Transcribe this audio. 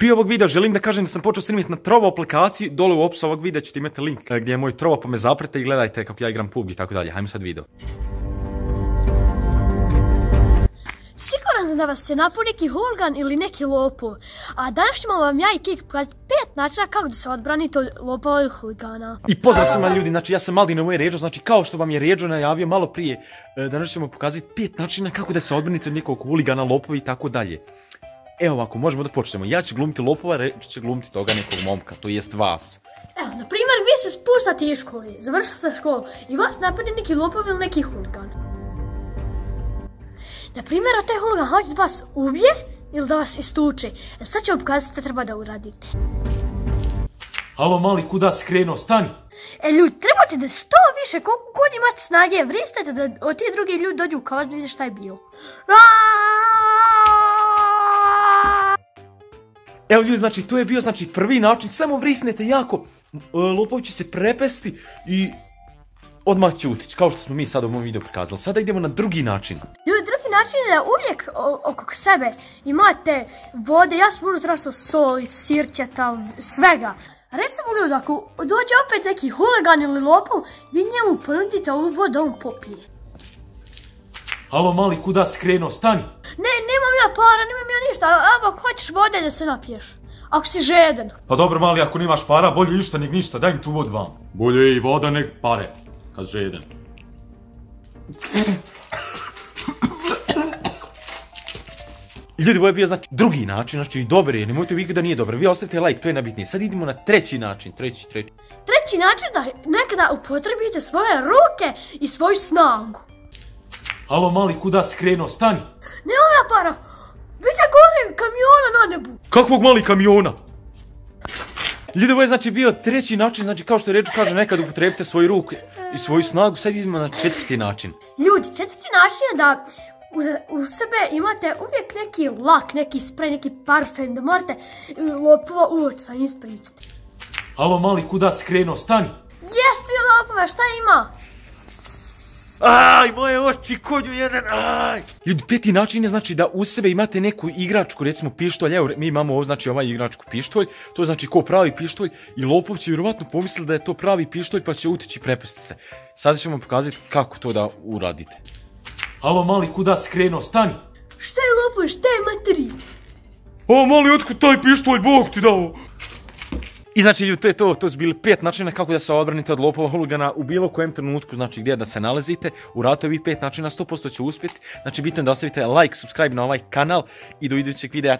Prije ovog videa želim da kažem da sam počeo snimati na Trovo aplikaciji, dole u opisu ovog videa ćete imati link gdje je moj Trovo pa me zaprete i gledajte kako ja igram PUBG i tako dalje. Hajmo sad video. Siguran sam da vas se napu neki huligan ili neki lopov. A danas ćemo vam ja i Kik pokazati pet načina kako da se odbranite od lopova ili huligana. I pozdrav svima ljudi, znači ja sam Maldin ovo je Ređo, znači kao što vam je Ređo najavio malo prije, e, danas ćemo pokazati pet načina kako da se odbranite od nekog huligana, lopova i tako dalje. Evo ovako, možemo da počnemo. Ja ću glumiti lopova, Ređo će glumiti toga nekog momka, to jest vas. Evo, na primjer, vi se spustate iz škole, završite školu i vas napadne neki lopov ili neki huligan. Na primjer, a taj huligan hoće da vas ubije ili da vas istuče. E sad ćemo pokazati što treba da uradite. Halo mali, kuda si krenuo, stani! E ljudi, trebate da što više, koliko god imate snage, vristajte da od ti drugi ljudi dođu u kao da vide šta je bilo. Evo ljudi, znači to je bio znači prvi način, samo vrisnete jako, e, lopov će se prepesti i odmah će utići, kao što smo mi sad u ovom videu prikazali. Sada idemo na drugi način. Ljudi, drugi način je da uvijek oko sebe imate vode, ja sam unutra su soli, sirćeta, svega. Recimo ljudi, ako dođe opet neki huligan ili lopov, vi njemu ponudite ovu vodu, on popije. Halo mali, kuda si krenuo, stani! Ne, nemam ja para, nemam ja ništa, evo hoćeš vode da se napiješ. Ako si žedan. Pa dobro mali, ako nemaš para, bolje ništa nek ništa, daj mi tu vodu vam. Bolje i voda nek pare, kad žeden. Ljudi, ovo je bio znači drugi način, znači dobar je, nemojte vi da nije dobar, vi ostavite like, to je najbitnije. Sad idemo na treći način, treći, treći. Treći način da nekada upotrebite svoje ruke i svoju snagu. Halo mali, kuda si krenuo, stani! Nemam ja para, vidite gore kamiona na nebu. Kakvog mali kamiona? Ljudi, ovo je znači bio treći način, znači kao što reč kaže, nekad upotrebite svoje ruke i svoju snagu, sad idemo na četvrti način. Ljudi, četvrti način je da u, u sebe imate uvijek neki lak, neki sprej, neki parfem, da morate e, lopova u oči sa njim spricati. Halo mali, kuda si krenuo, stani! Gdje ste lopove, šta ima? Aj, moje oči, konju jedan, aj! Ljudi, peti način je znači da u sebe imate neku igračku, recimo pištolj, evo, mi imamo ovo, znači ovaj igračku pištolj, to znači ko pravi pištolj i lopov će vjerovatno pomisliti da je to pravi pištolj pa će utići i prepasti se. Sada ćemo vam pokazati kako to da uradite. Halo mali, kuda si krenuo, stani! Šta je lopove, šta je materi? O, mali, otkud taj pištolj, Bog ti dao? I znači, ljudi, to to, su bili pet načina kako da se odbranite od lopova huligana u bilo kojem trenutku, znači gdje da se nalazite. Uradite vi pet načina, 100% će uspjeti. Znači, bitno je da ostavite like, subscribe na ovaj kanal i do idućeg videa.